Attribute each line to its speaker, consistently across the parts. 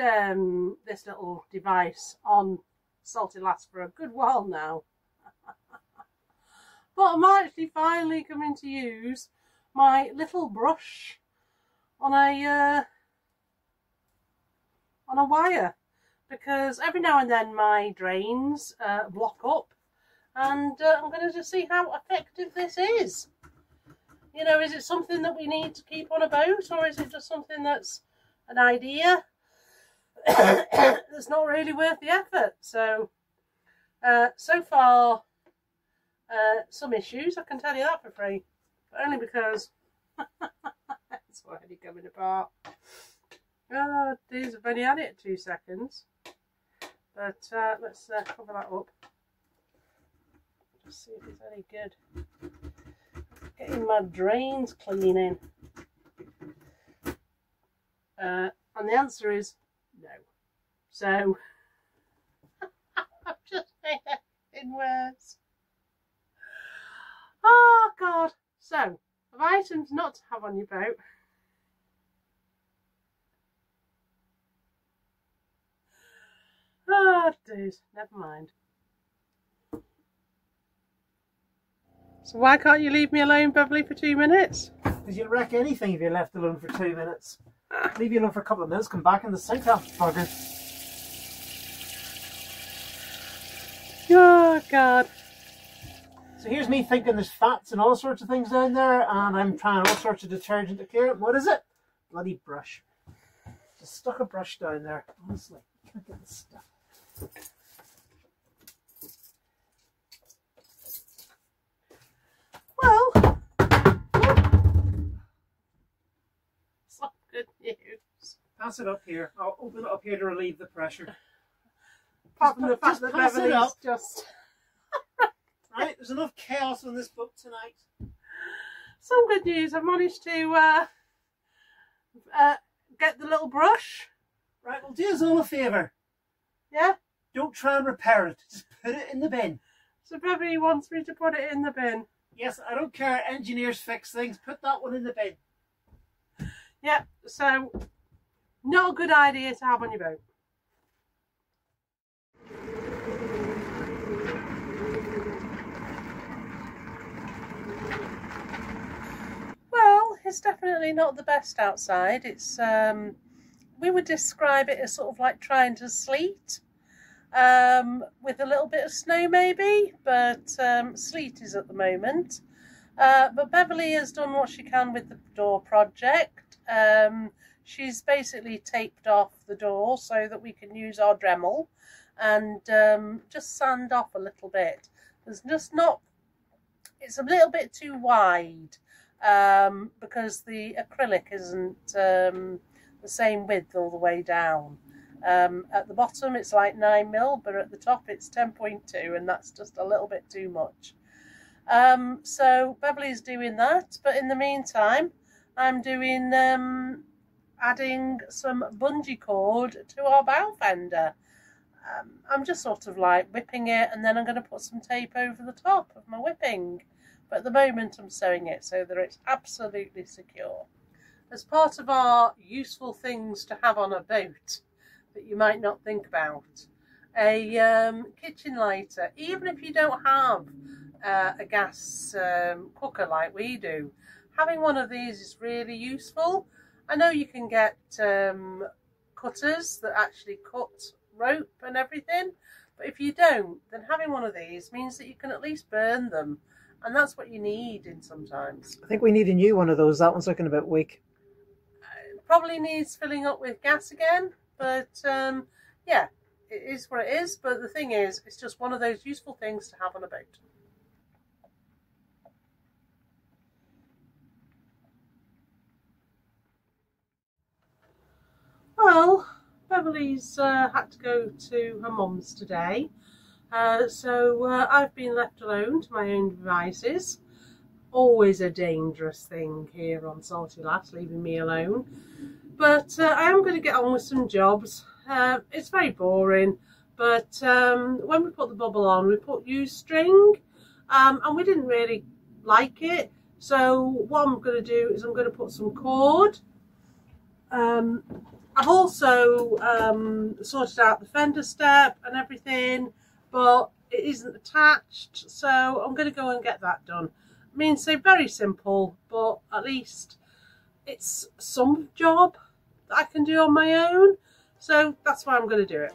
Speaker 1: um, this little device on Salty Lass for a good while now. but I'm actually finally coming to use my little brush on a uh, on a wire because every now and then my drains uh, block up and uh, I'm going to just see how effective this is. You know, is it something that we need to keep on a boat or is it just something that's an idea that's not really worth the effort? So, uh, so far, uh, some issues, I can tell you that for free, but only because it's already coming apart. Oh, these have only had it two seconds. But uh, let's uh, cover that up. Just see if it's any good. Getting my drains cleaning. Uh, and the answer is no. So, I've just everything worse. Oh, God. So, of items not to have on your boat. Ah, oh, dude, never mind. So why can't you leave me alone, Beverly, for two minutes?
Speaker 2: Because you'll wreck anything if you're left alone for two minutes. Leave you alone for a couple of minutes, come back in the sink after bugger.
Speaker 1: Oh, God.
Speaker 2: So here's me thinking there's fats and all sorts of things down there, and I'm trying all sorts of detergent to clear it. What is it? Bloody brush. Just stuck a brush down there, honestly. Can't get this stuff.
Speaker 1: Well, some good news.
Speaker 2: Pass it up here. I'll open it up here to relieve the pressure.
Speaker 1: Apart from the fact
Speaker 2: just
Speaker 1: that
Speaker 2: pass it
Speaker 1: Beverly's
Speaker 2: up.
Speaker 1: just
Speaker 2: Right, there's enough chaos on this boat tonight.
Speaker 1: some good news. I've managed to uh, uh, get the little brush.
Speaker 2: Right, well do us all a favour.
Speaker 1: Yeah.
Speaker 2: Don't try and repair it. Just put it in the bin.
Speaker 1: So Beverly wants me to put it in the bin.
Speaker 2: Yes, I don't care. Engineers fix things. Put that one in the bin.
Speaker 1: Yep. So not a good idea to have on your boat. Well, it's definitely not the best outside. It's um, we would describe it as sort of like trying to sleet um, with a little bit of snow maybe, but um, sleet is at the moment. Uh, but Beverly has done what she can with the door project. Um, she's basically taped off the door so that we can use our Dremel and um, just sand off a little bit. There's just not, it's a little bit too wide um, because the acrylic isn't um, the same width all the way down. Um, at the bottom it's like 9 mil, but at the top it's 10.2 and that's just a little bit too much. Um, so Beverly's doing that, but in the meantime I'm doing um, adding some bungee cord to our bow fender. Um, I'm just sort of like whipping it and then I'm going to put some tape over the top of my whipping. But at the moment I'm sewing it so that it's absolutely secure. As part of our useful things to have on a boat that you might not think about, a um, kitchen lighter, even if you don't have uh, a gas um, cooker like we do, having one of these is really useful. I know you can get um, cutters that actually cut rope and everything, but if you don't, then having one of these means that you can at least burn them, and that's what you need in sometimes.
Speaker 2: I think we need a new one of those. That one's looking a bit weak.
Speaker 1: It probably needs filling up with gas again, but um, yeah, it is what it is. But the thing is, it's just one of those useful things to have on a boat. Well, Beverly's uh, had to go to her mum's today, uh, so uh, I've been left alone to my own devices. Always a dangerous thing here on Salty Lass, leaving me alone. But uh, I am going to get on with some jobs. Uh, it's very boring, but um, when we put the bubble on, we put used string, um, and we didn't really like it. So what I'm going to do is I'm going to put some cord um, I've also um, sorted out the fender step and everything, but it isn't attached, so I'm going to go and get that done. I mean, so very simple, but at least it's some job that I can do on my own, so that's why I'm going to do it.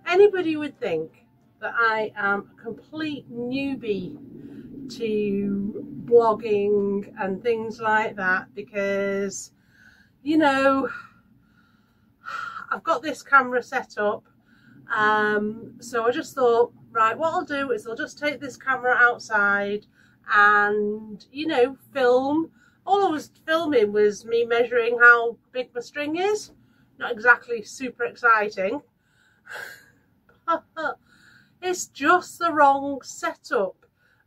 Speaker 1: Anybody would think that I am a complete newbie to blogging and things like that because, you know, I've got this camera set up. Um, so I just thought, right, what I'll do is I'll just take this camera outside and, you know, film. All I was filming was me measuring how big my string is. Not exactly super exciting. it's just the wrong setup.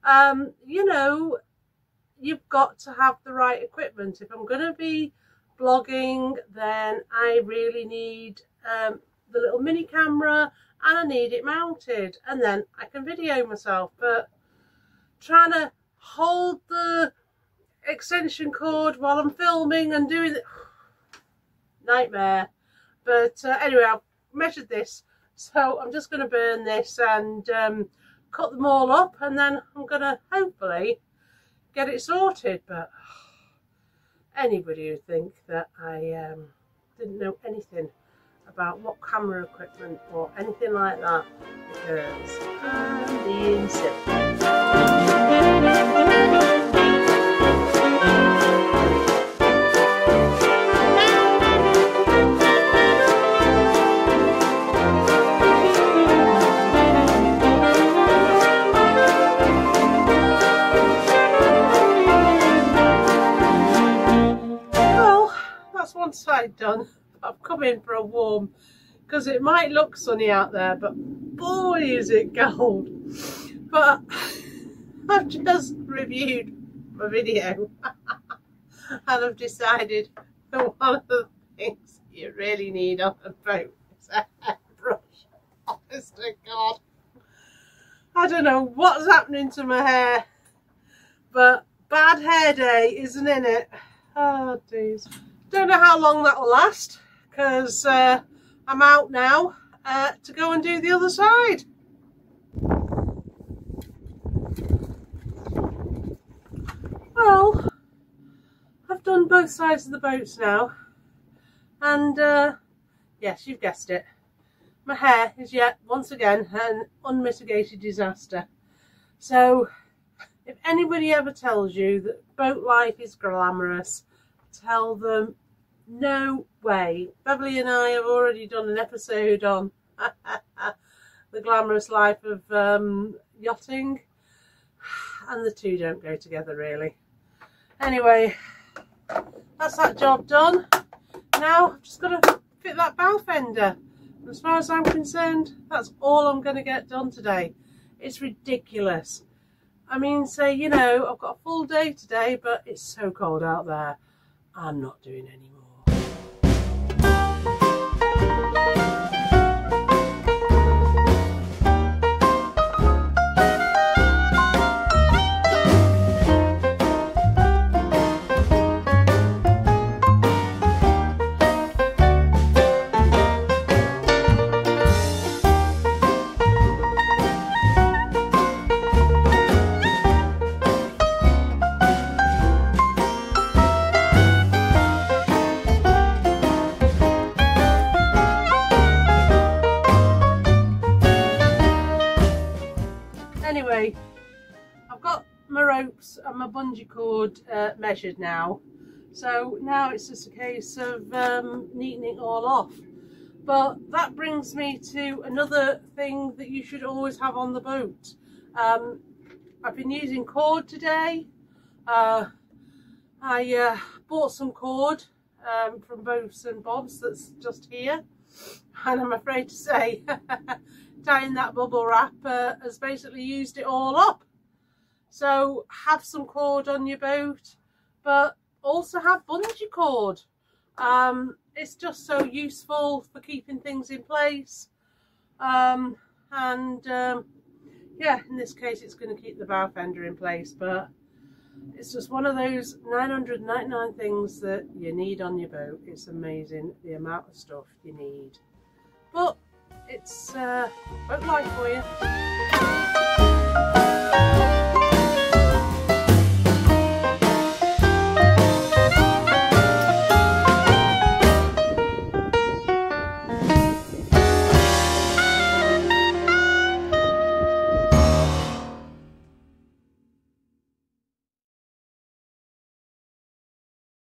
Speaker 1: Um, you know, you've got to have the right equipment. If I'm going to be blogging, then I really need um, the little mini camera and I need it mounted and then I can video myself. But trying to hold the extension cord while I'm filming and doing it, nightmare. But uh, anyway, I've measured this so I'm just going to burn this and um, cut them all up and then I'm going to hopefully get it sorted. But anybody would think that I um, didn't know anything about what camera equipment or anything like that because. Side done. I've come in for a warm because it might look sunny out there, but boy is it cold. But I've just reviewed my video and I've decided that one of the things you really need on a boat is a hairbrush. Honest to God. I don't know what's happening to my hair, but bad hair day isn't in it. Oh, jeez. Don't know how long that will last because uh, I'm out now uh, to go and do the other side. Well, I've done both sides of the boats now and uh, yes, you've guessed it. My hair is yet once again an unmitigated disaster. So if anybody ever tells you that boat life is glamorous, tell them no way. Beverly and I have already done an episode on the glamorous life of um, yachting, and the two don't go together really. Anyway, that's that job done. Now I've just got to fit that bow fender. As far as I'm concerned, that's all I'm going to get done today. It's ridiculous. I mean, say, you know, I've got a full day today, but it's so cold out there. I'm not doing any more. My ropes and my bungee cord uh, measured now. So now it's just a case of um, neatening it all off. But that brings me to another thing that you should always have on the boat. Um, I've been using cord today. Uh, I uh, bought some cord um, from Bobs and Bobs that's just here. And I'm afraid to say, tying that bubble wrap uh, has basically used it all up. So have some cord on your boat, but also have bungee cord. Um, it's just so useful for keeping things in place. Um, and um, yeah, in this case, it's going to keep the bow fender in place, but it's just one of those 999 things that you need on your boat. It's amazing the amount of stuff you need. But it's uh, life for you.